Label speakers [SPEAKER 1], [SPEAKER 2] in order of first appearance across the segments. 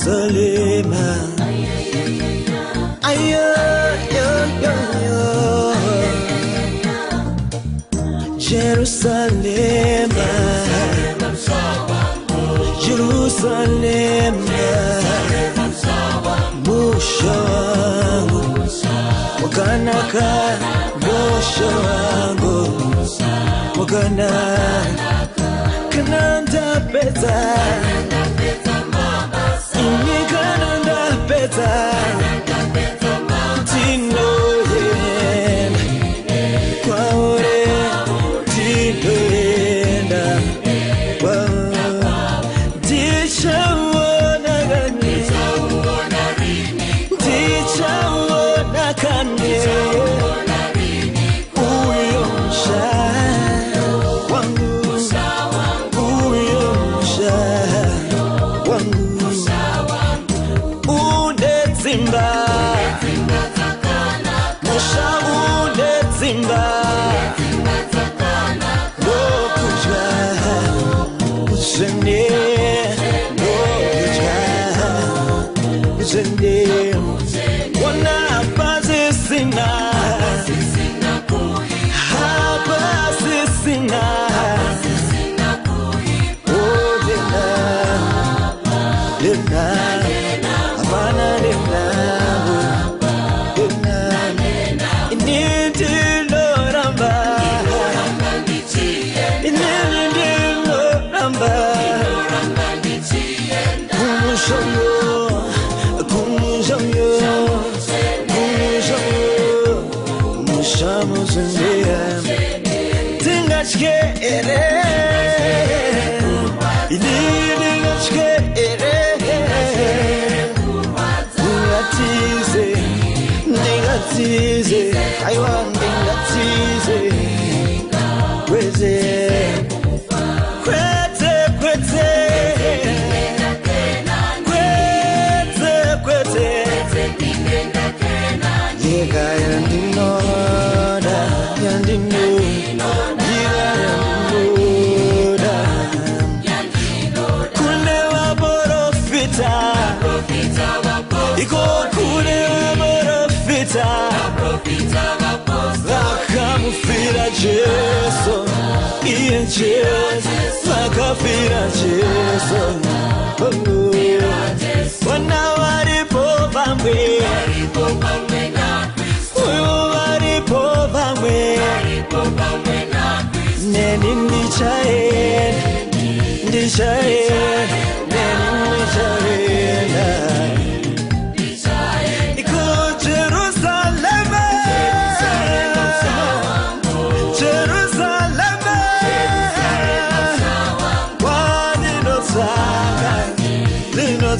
[SPEAKER 1] Jerusalem. Jerusalem. Jerusalem. Mwisho wangu wakana kananda peta ini kananda peta hapasisina oh lena. Lena Siem Tengachke ere Ili tengachke vaprofita vakamufira jesu. Iye jesu. Vakafira jesu. Wana varipo vamwe. Uyo varipo vamwe. Neni ndichaenda. Ndichaenda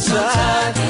[SPEAKER 1] outside.